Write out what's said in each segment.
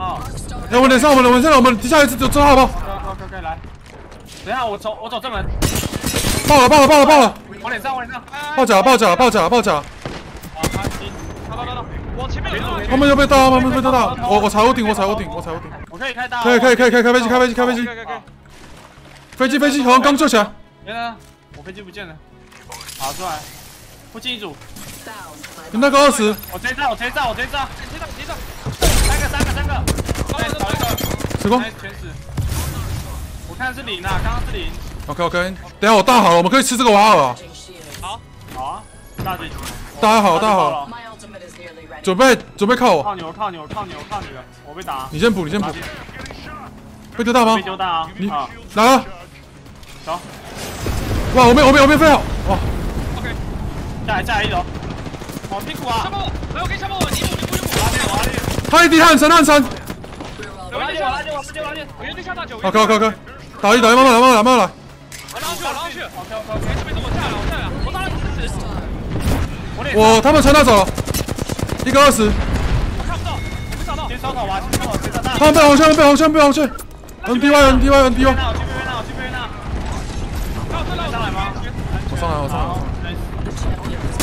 哦，哎，我脸上，我们脸上，我们底下一次就知道好不好？？OK OK，来。等一下，我走我走正门，爆了，爆了，爆了，爆了！我脸上我脸上。爆甲，爆甲，爆甲，爆甲！啊，他行，到到到到，往前面们要被刀，他们被刀到。我我踩屋顶，我踩屋顶，我踩屋顶。我可以开大。可以，可以，可以，可以开飞机，开飞机，开飞机，可以可以，飞机，飞机，好像刚救起来。没了，我飞机不见了。好，出来。附近一组，你那个二十，我直接炸，我直接炸，我直接炸。成功。哎，全死。我看是零啊，刚刚是零。OK OK，等下我大好了，我们可以吃这个瓦尔啊。好，好啊，大姐。大好，大家好.准备准备靠我。靠你，我靠你，我靠你，我靠你了，我被打。你先补，你先补。被丢大吗被？丢大啊！你啊，来了。走，哇，我被我被我被飞好。哇，OK，下来下来一楼。我屁股啊！下爆我，来我给你下爆我，你补他一滴汉神汉神。我拉链，我拉链，我直接拉链。我原地下大九，OK OK OK，打一打一，慢慢来，慢慢来，慢慢来。我拉上去我，拉上去了，OK OK OK，哎，这边是我下来了，我下来了，我拉了四十，我脸我他们全拿走了，一个二十，我看不到，没找到，先烧烤吧，先烧烤，先烧大。他们被红线，被红线，被红线。NDY NDY 去 NDY，那，我去边那，我去边那。还有再拉上来吗？我上来，我上来。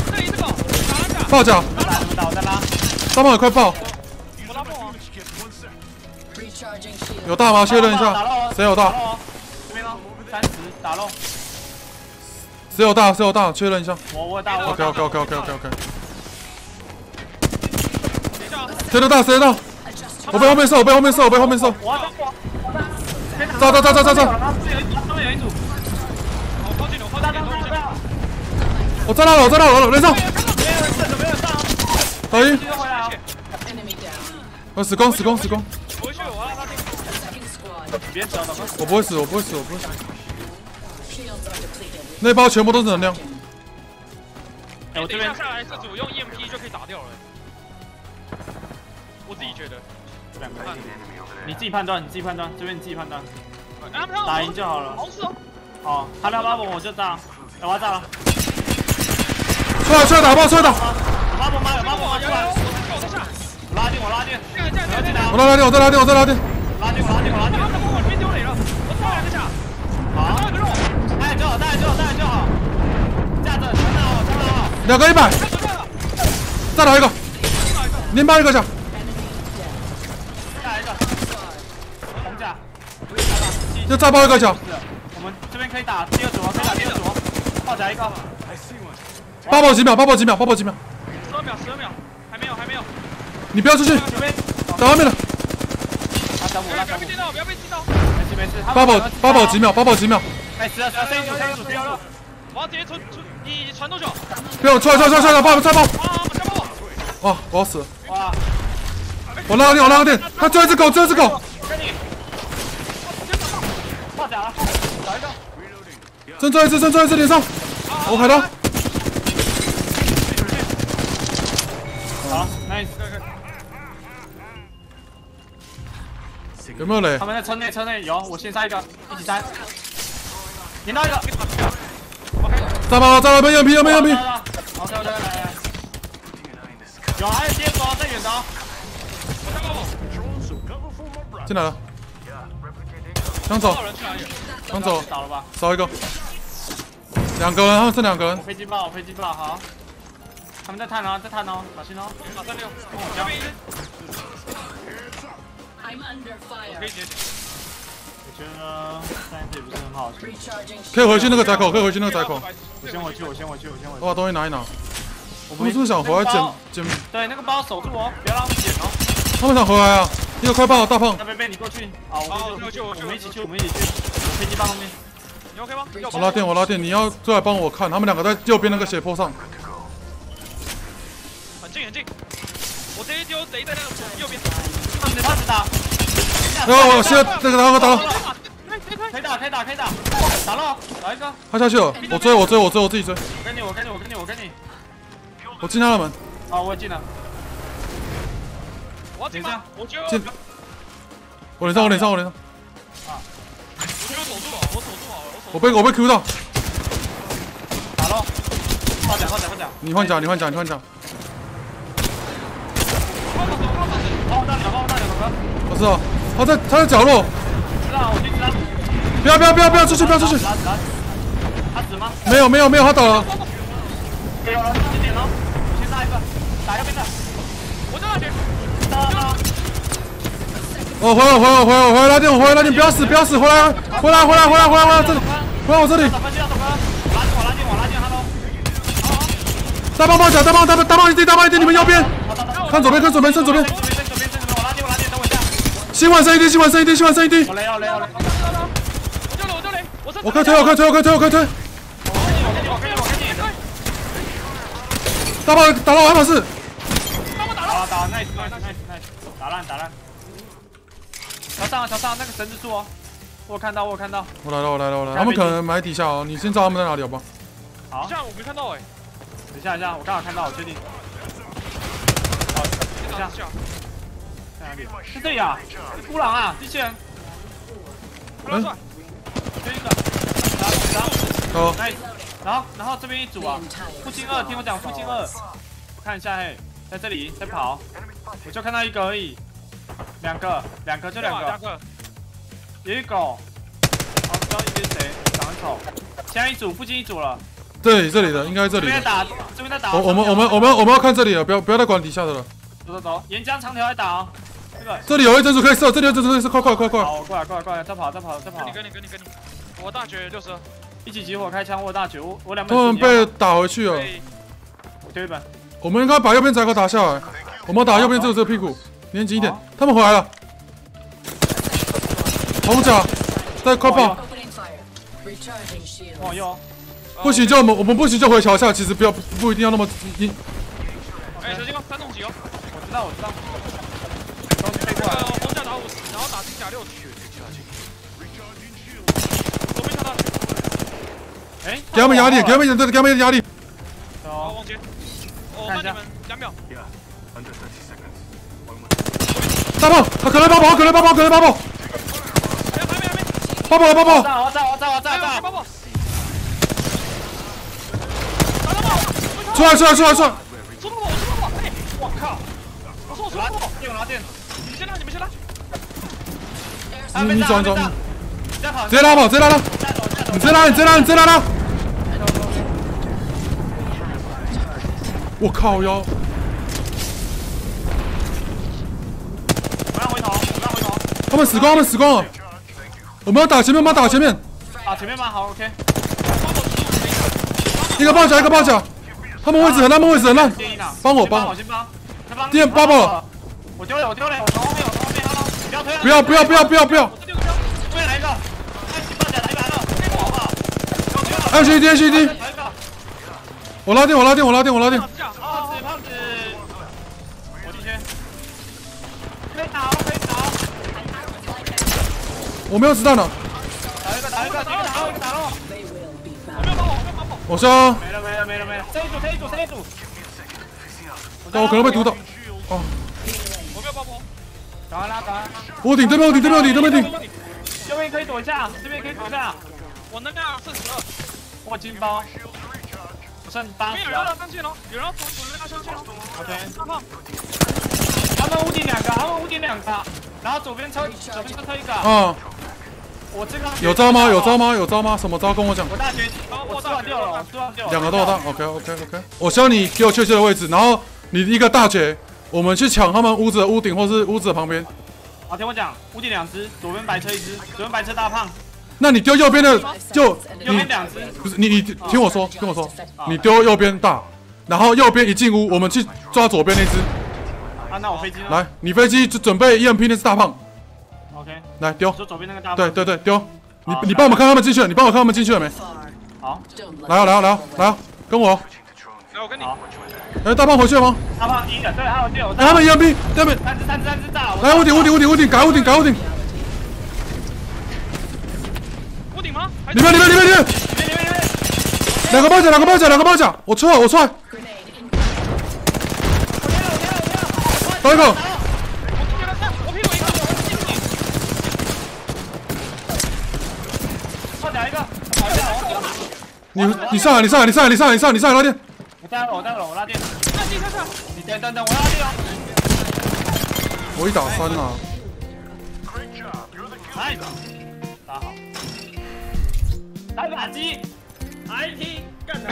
这里这个打篮下，爆甲，我打，我再拉。大炮也快爆，有大吗？确认一下，谁有大？这边哦，三十，打漏。谁有大？谁有大？确认一下。我我打我 OK OK OK OK OK OK，谁的大？谁的大？我被后面射，我被后面射，我被后面射。我要我。炸炸炸炸炸炸！上面有一组，我靠近了，我靠炸近了，炸炸炸！我炸到了，我炸到了，人上，打一，继续回来啊！Enemy down. 呃，死光死光死光，回去我要拉他进，我不会死，我不会死，我不会死。那包全部都是能量，哎，我这边下下来这组用 EMP 就可以打掉了，我自己觉得，你自己判断，你自己判断，这边你自己判断。打赢就好了好他要巴 bomb 我就炸，哎，我要炸了。出来出来打爆，出来打！有巴 bomb 吗？有巴 bomb 吗？出来！我在下，我拉电，我拉电，这样这样这样这样，我再拉电，我再拉电，我再拉电。拉电，我拉电，我拉电。他们往里面丢雷了，我操两个下，好，打个肉，带就好，带就好，带就好。架着，站好，站好。两个一百，他准备了，再来一个，连八一个奖。下来一个。红甲。又再爆一个奖，我们这边可以打第二组哦，可以打第二组。爆夹一个。八爆几秒，八爆几秒，八爆几秒。十二秒十二秒，还没有还没有，你不要出去，这边。打外面的。拉小五，拉小五不要被。电到，不要被击到，没事没事。八宝八宝几秒，八宝几秒。哎，十二十二，这一组这一组这一组。我要直接传传，你传多久？啊，不要出来出来出来出来，爆再爆！我下爆，哇，我要死了！哇，我拉个电，我拉个电，他最后一只狗，最后一只狗，跟你。爆甲了，找一个。剩最后一只，剩最后一只脸上，我海盗。有没有雷他？们在车内，车内有，我先杀一个，一起杀。赢到一个。再爆，再爆，右边右边右边。OK OK 来来。有，还有接手，在远的哦。进来了，刚走到，人去哪里？想走，倒了吧？少一个，两个人，他们剩两个人。飞机爆，我飞机爆，好。他们在探哦，在探哦，小心哦。打三六，跟我交。这边我觉得三也不是很好。可以回去那个窄口，可以回去那个窄口。我先回去，我先回去，我先回去。我把东西拿一拿。我们是不是想回来捡捡？对，那个包守住哦，不要让他们捡哦。他们想回来啊！一个快爆，大胖那，贝贝，你过去。好，好我过去，我去我们一起去，我们一起去。飞机帮后面。你 OK 吗？我拉电，我拉电，你要过来帮我看，他们两个在右边那个斜坡上。很近很近，我直接丢贼在那个右边。他们的他子打。然后我现在这个打了打了，可以打，可以打，可以打。打了，打一个。他下去了，我追我追我追我自己追，我跟你，我跟你，我跟你，我跟你。我进他的门，好，我也进了。我要进吗？我进我脸上我脸上我脸上，我觉得守住了，我守住好了，我我被我被 Q 到，打了。爆甲，爆甲，爆甲。你换甲你换甲你换甲，靠手靠手，帮我大脚，帮我大脚，哥哥。我知道，他在他在角落，知道，我去知道。不要不要不要不要出去不要出去，他，死吗？没有没有没有，他倒了，给我了，几点了？先杀一个，打右边的。我在那边，打。哦回来回来回来回来拉电我回来拉电，不要死不要死，回来回来回来回来回来回来这里，回来我这里，拉近我，拉近我，拉近他喽。大棒棒脚大棒大棒大棒一滴大棒一滴，你们右边，看左边看左边看左边，新晚剩一滴新晚剩一滴新晚剩一滴我，雷，我雷，我雷。我就雷，我就雷，我是我快推我快推我快推我快推，我跟你，我跟你，我跟你，我跟你。大棒打到海马士，帮我打，打，nice nice nice nice，打烂打烂。桥上桥上那个绳子树哦，我看到我看到。我来了我来了我来了，他们可能埋底下哦，你先知道他们在哪里好不好？好这，样我没看到哎，等一下等一下，我刚好看到，我确定。好，等一下，哪里？是这里啊，是孤狼啊，机器人，不要算，就一个。然后然后。然后然后这边一组啊，附近二，听我讲附近二，我看一下嘿，在这里在跑，我就看到一个而已，两个两个就两个，有一狗，好，不知道一边谁，长很丑。现在一组，附近一组了，这里这里的应该这里的，这边在打，这边在打。我我们我们我们我们要看这里了，不要不要再管底下的了，走走走，岩浆长条在打哦。这里有一帧数可以射，这里有一帧数可以射，快快快快！好，过来过来过来，再跑再跑再跑。跟你，跟你跟你跟你，我大学六十，一起集火开枪，我大绝，我我两本他。们被打回去了，我丢一本，我们应该把右边窄口打下来，我们打右边这个这个屁股，你紧一点，他们回来了，红甲再快爆，Opening fire. Recharging shield. 往右，不行就我们我们不行就回桥下，其实不要不不一定要那么硬，哎，小心哦，三重级哦，我知道我知道。都是飞过那个来了，红甲打五十，然后打金甲六十，左边跳到，哎，给他们压力，给他们一点对，给他们一点压力，好，哦，往前，我慢你们两秒，大炮，他可能爆爆，可能爆爆，可能爆爆，哎，还没还没，爆爆了爆爆，我在我在我在我在还有在包包，打到爆，出来出来出啊你你转转，你再跑，直接拉跑，直接拉拉，再走再走，你直接拉，你直接拉，你直接拉拉，我靠腰，我要回头，不要回头，他们死光，他们死光了，我们要打前面，我们要打前面，打前面吗？好，OK。一个爆脚，一个爆脚，他们位置很烂，他们位置很烂，帮我帮帮我先帮，先帮。电帮我，我丢了，我丢了，不要不要不要不要不要。不要我这六个标，后面来一个，哎，你爆甲来一把了，给我好不好？给我丢了，，H D H D，来一个，我拉电我拉电我拉电。我拉电，胖子胖子，我进去，可以打，可以打，我没有子弹了，打一个，打一个，打一个，打一个，打喽，They will be 我没有包，我我杀，没了没了没了没了，这一组这一组这一组，但我可能被毒到，我没有包包，赶快拉，赶快拉，我顶这边屋顶这边屋顶这边顶，右边可以躲一下，这边可以躲一下，我能量四十二，我金包，我剩八有人要上去了，有人要从左边要上去了，，OK。大胖，他们屋顶两个，他们屋顶两个，然后左边车左边车推一个，啊，我这个有招吗？有招？吗？有招吗？什么招？跟我讲。我大学我吃完掉了，我吃完掉了，两个都有到，OK OK OK。我需要你给我确切的位置，然后你一个大绝，我们去抢他们屋子的屋顶或是屋子的旁边。好，听我讲，屋顶两只，左边白车一只，左边白车大胖，那你丢右边的就右边两只，不是你你听我说，听我说，你丢右边大，然后右边一进屋，我们去抓左边那只。啊，那我飞机呢？来，你飞机就准备 EMP 那只大胖，，OK，来丢就。左边那个大胖，对对，对，丢。你你帮我们看他们进去了，你帮我看他们进去了没？好，来啊来啊来啊来啊，跟我。来我跟你，好，哎，大胖回去了吗？大胖一了，对，还有六，来，他们 EMP，对面。三只三只三只炸，我来屋顶屋顶屋顶屋顶，改屋顶改屋顶，屋顶吗？里面里面里面里面，里面里面里面，两个包夹两个包夹两个包夹，我出来我出来打一个，我这边看，我屁股一个，我屁一个，好一下，我你你上来你上来你上来你上来你上来你上来拉电，我待会我待会我拉电，等等等，我压力。我一打三呢。来一个，打好。来打击，IT 干他。